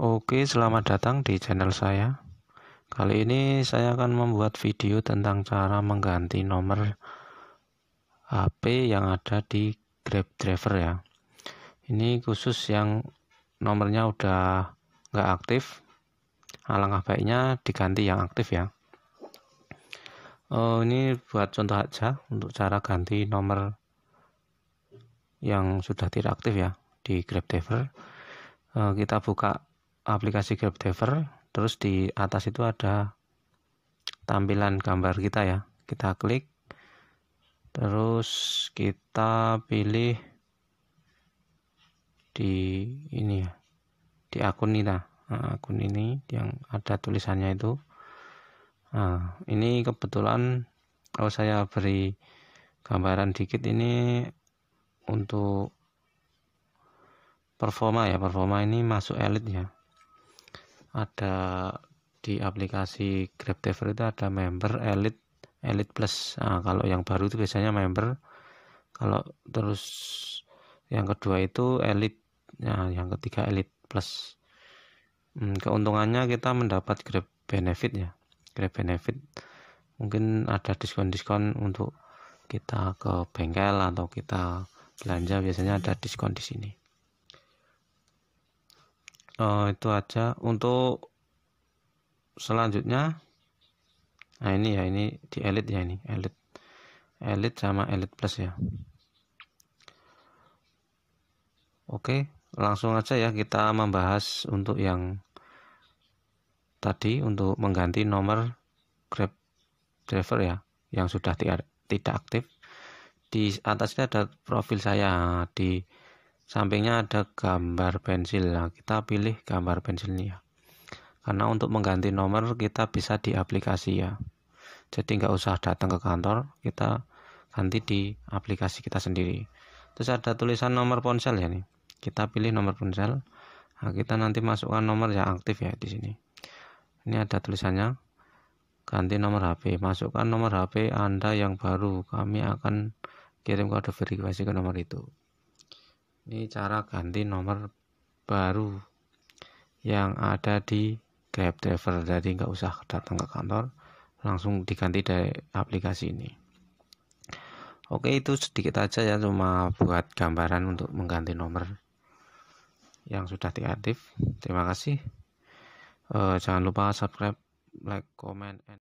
Oke, selamat datang di channel saya. Kali ini saya akan membuat video tentang cara mengganti nomor HP yang ada di Grab Driver ya. Ini khusus yang nomornya udah nggak aktif. Alangkah baiknya diganti yang aktif ya. Oh, ini buat contoh aja untuk cara ganti nomor yang sudah tidak aktif ya di Grab Driver. Uh, kita buka aplikasi GrabDriver terus di atas itu ada tampilan gambar kita ya. Kita klik terus kita pilih di ini ya di akun ini nah, akun ini yang ada tulisannya itu. Nah, ini kebetulan kalau saya beri gambaran dikit ini untuk performa ya performa ini masuk elite ya ada di aplikasi GrabDriver itu ada member elite elite plus. Nah, kalau yang baru itu biasanya member. Kalau terus yang kedua itu elite ya yang ketiga elite plus. Hmm, keuntungannya kita mendapat grab benefit ya grab benefit. Mungkin ada diskon-diskon untuk kita ke bengkel atau kita belanja biasanya ada diskon di sini uh, itu aja. Untuk selanjutnya nah ini ya ini di elite ya ini. Elite. Elite sama elite plus ya. Oke langsung aja ya kita membahas untuk yang tadi untuk mengganti nomor grab driver ya yang sudah tidak aktif. Di atasnya ada profil saya di sampingnya ada gambar pensil. Nah, kita pilih gambar pensil ini ya. Karena untuk mengganti nomor kita bisa di aplikasi ya. Jadi nggak usah datang ke kantor kita ganti di aplikasi kita sendiri. Terus ada tulisan nomor ponsel ya nih. Kita pilih nomor ponsel. Nah, kita nanti masukkan nomor yang aktif ya di sini. Ini ada tulisannya. Ganti nomor HP masukkan nomor HP Anda yang baru. Kami akan kirim kode verifikasi ke nomor itu ini cara ganti nomor baru yang ada di Grab Driver. Jadi nggak usah datang ke kantor langsung diganti dari aplikasi ini. Oke itu sedikit aja ya cuma buat gambaran untuk mengganti nomor yang sudah diaktif. Terima kasih. Uh, jangan lupa subscribe like comment and